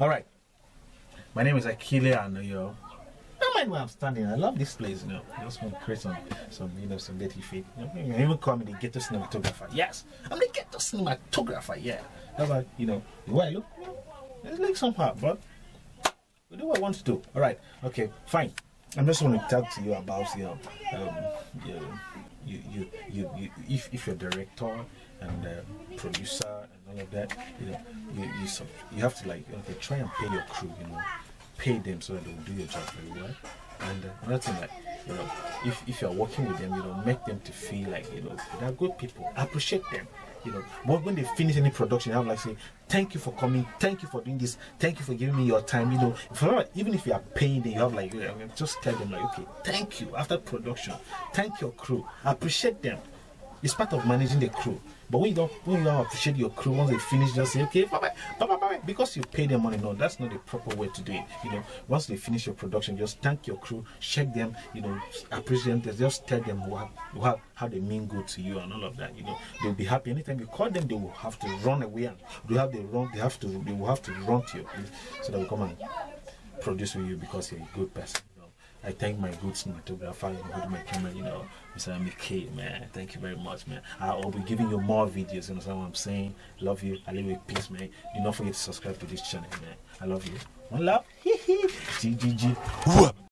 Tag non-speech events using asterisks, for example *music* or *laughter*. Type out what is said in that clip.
All right. My name is Akile Anoyo. Don't mind where I'm standing. I love this place, you know. I just want to create some, some you know, some dirty feet. You, know, even call me the ghetto cinematographer. Yes, I'm the ghetto cinematographer. Yeah, that's why you know the way I look. You know, it looks somehow, but we do what I want to do. All right. Okay. Fine. I'm just want to talk to you about you know, um, you, you, you, you, you, if, if you're director and uh, producer all of that, you know, you, you, you have to like, okay, try and pay your crew, you know, pay them so that they'll do your job very well. And uh, another thing, like, you know, if, if you're working with them, you know, make them to feel like, you know, they're good people. Appreciate them. You know, but when they finish any production, I have like say, thank you for coming, thank you for doing this, thank you for giving me your time. You know, even if you are paying them, you have like, you know, just tell them like, okay, thank you after production, thank your crew, appreciate them. It's part of managing the crew. But when you don't, when you don't appreciate your crew, once they finish, just say, okay, bye bye, bye bye, bye because you pay them money. No, that's not the proper way to do it. You know, once they finish your production, just thank your crew, shake them, you know, appreciate them, just tell them what, what, how they mean good to you and all of that. You know, they'll be happy. Anytime you call them, they will have to run away and they have the run, they have to, they will have to run to you so they will come and produce with you because you're a good person. You. I thank my good cinematographer, you with my camera, you know, Mr. MK, man. Thank you very much, man. I'll be giving you more videos, you know what I'm saying? Love you. I live with peace, man. Do not forget to subscribe to this channel, man. I love you. One love. *laughs* GGG.